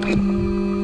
Mm-hmm.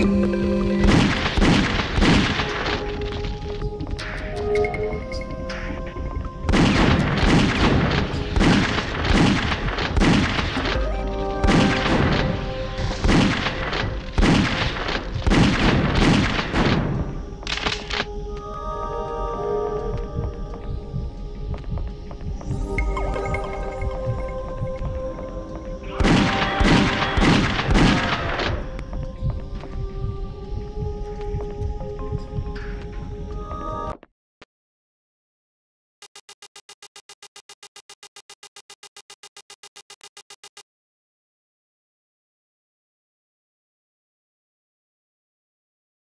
you